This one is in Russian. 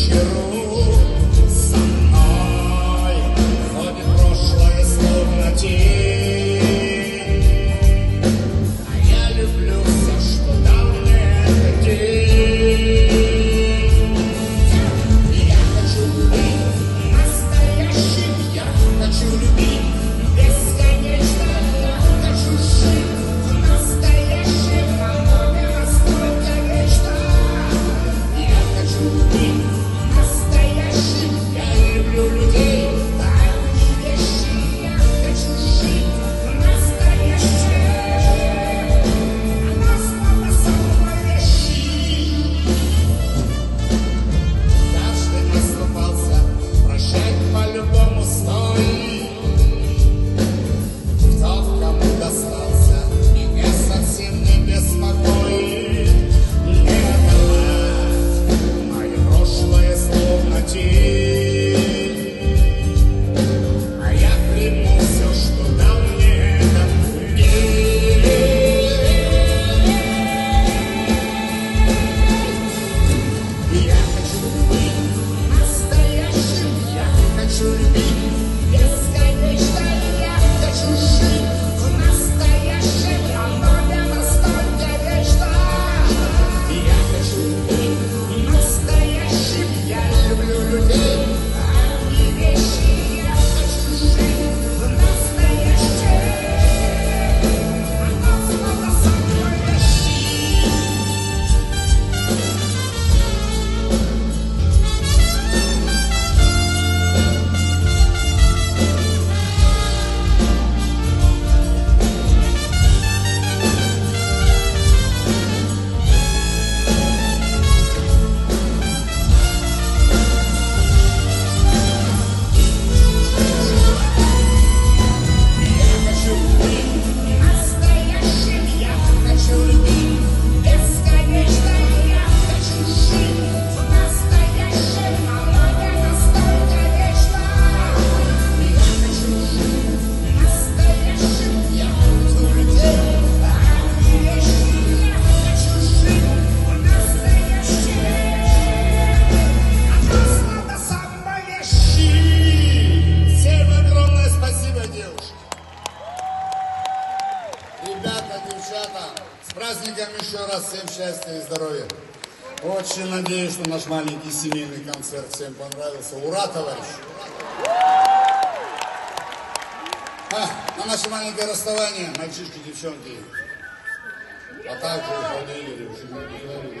show. Schuld. Ist keine праздником еще раз. Всем счастья и здоровья. Очень надеюсь, что наш маленький семейный концерт всем понравился. Ура, товарищ! А, на наше маленькое расставание, мальчишки, девчонки, а также уходили, ученики,